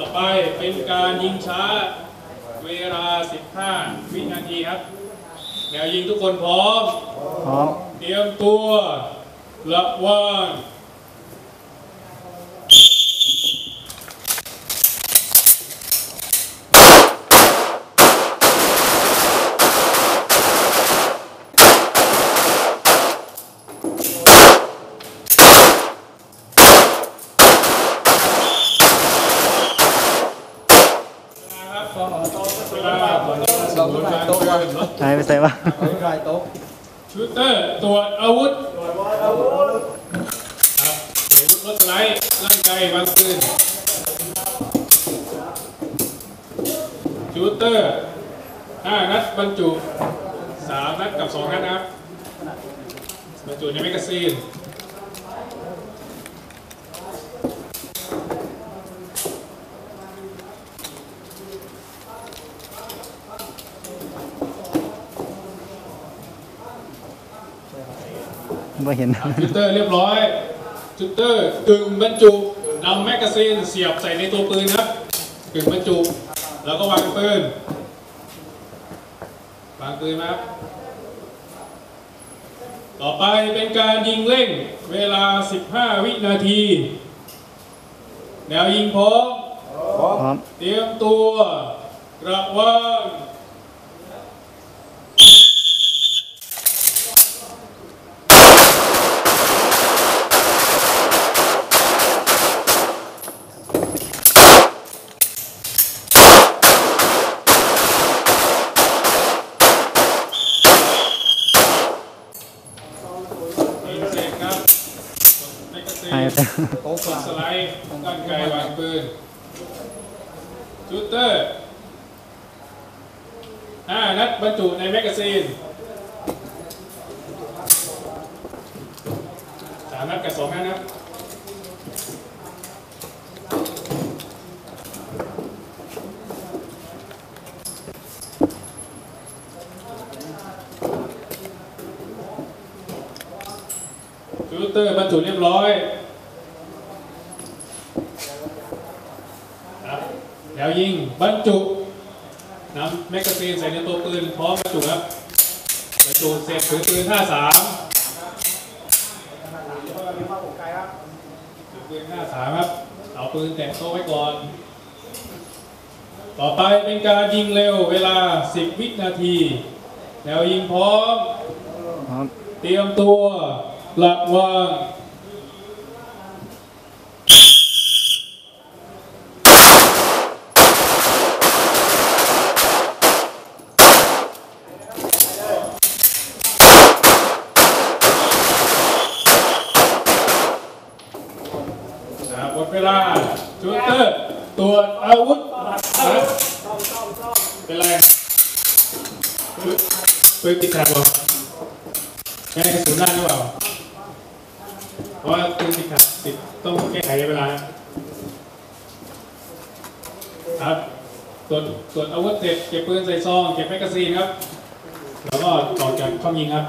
ต่อไปเป็นการยิงช้าเวลา 15 วินาทีครับ แนวยิงทุกคนพร้อม พร้อม เตรียมตัวระวัง นะครับ เวลาขอต้อนรับสู่การเปิดรถหายไปใส่วะชูเตอร์ตรวจอาวุธครับตรวจอาวุธรถสไลด์ร่างกายวางปืนชูเตอร์ห้านัดบรรจุสามนัดกับสองนัดนะครับบรรจุในแมกกาซีน ไม่เห็น shooter เรียบร้อย shooter กึ่งบรรจุนำ magazine เสียบใส่ในตัวปืนครับกึ่งบรรจุ แล้วก็วางปืนวางปืนครับต่อไปเป็นการยิงเร่งเวลา 15 วินาที แนวยิงพร้อมพร้อมเตรียมตัวระวัง ยิงเสร็จครับแม กกาซีนหายไปใส่กดสไลด์ตั้งไกลวางปืนชูเตอร์ห้านัดบรรจุในแมกกาซีนสามนัดกับสองนัดนะshooter บรรจุเรียบร้อย ครับ แนวยิงบรรจุนำ magazine ใส่ในตัวปืนพร้อมบรรจุครับบรรจุเสร็จถือปืนท่าสามถือปืนท่าสามครับเอาปืนแตะโต๊ะไว้ก่อน ต่อไปเป็นการยิงเร็วเวลา 10 วินาที แล้วยิงพร้อมพร้อมเตรียมตัวระวัง นะครับหมดเว ลาชูเตอร์ตรวจอาวุธครับเป็นไรปืนติดขัดเหรอแก้กระสุนด้านหรือเปล่าเพราะว่าปืนติดขัดติดต้องแก้ไขเวลาครับตรวจตรวจอาวุธเสร็จเก็บปืนใส่ซอง เก็บแมกกาซีนครับ แล้วก็ต่อจากข้อมยิงครับ